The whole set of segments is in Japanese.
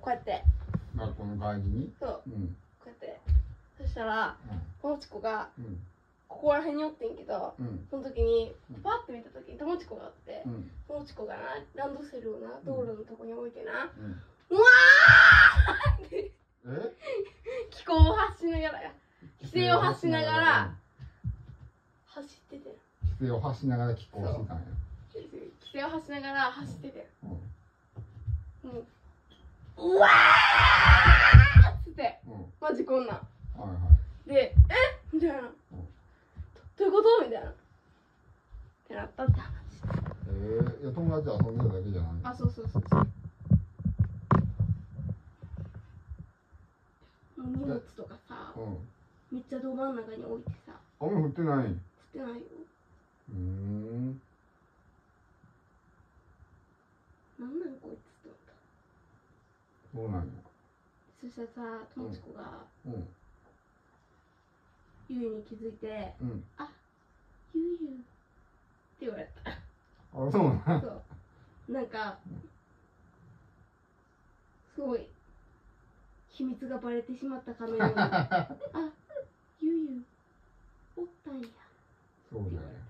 こうやって。学校の帰りに？そう。うん。こうやって。そしたら友近がうん。ここら辺におってんけどうん。その時にうん。パッて見た時に友近があってうん。友近がなランドセルをな道路のとこに置いてなうん。うわーってえ？気候を発しながら規制を発しながら。走ってて。規制を発しながら気候してたんや規制を発しながら走ってて。うん。もううわーっつって。うんマジこんなん。はいはい。で「えみたいな「どういうこと?」みたいな。ってなったって話。えー、いや友達と遊んでるだけじゃないあそうそうそう。そう荷物とかさうん。めっちゃど真ん中に置いてさ。雨降ってない？降ってないよ。うーんなんなんこいつと思った。そうなんや。そしたらさ友近がうん。ゆうに気づいてうん「ゆうゆう」って言われた。あそうなんそう。なんかすごい秘密がバレてしまったかのように「あゆうゆうおったんや。そうだよ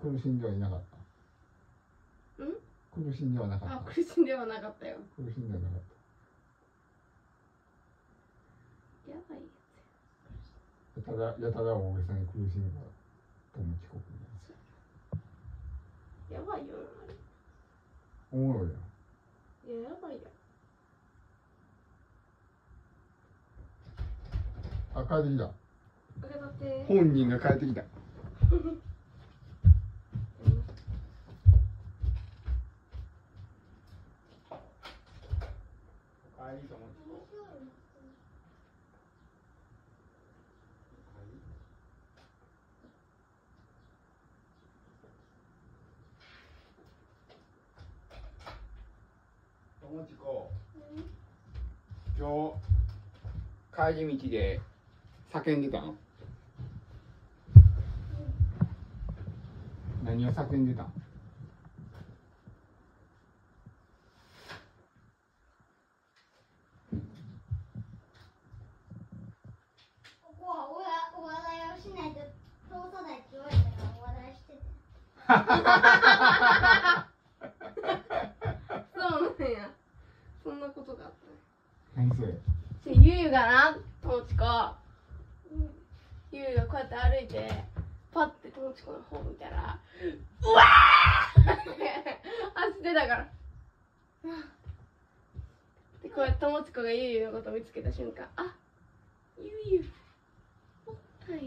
苦しんではいなかった。ん？苦しんではな」かあった。苦しんではなかったよ。苦しんではなかっやばいやたや。ただやただ大げさに苦しんだ友遅刻つやばいよ。おもろいやん。いややばいよあ帰ってきた。開けたって本人が帰ってきた 帰りと思友近。今日帰り道で叫んでたの？何を叫んでた？んここはおわお笑いをしないと通さないって言われたからお笑いしててそうなんや。そんなことがあったね何それ？でゆうゆがな友近。ゆうゆがこうやって歩いてパッて友近の方見たらうわーって走ってたから。でこうやって友近がゆうゆのこと見つけた瞬間あゆうゆおったんや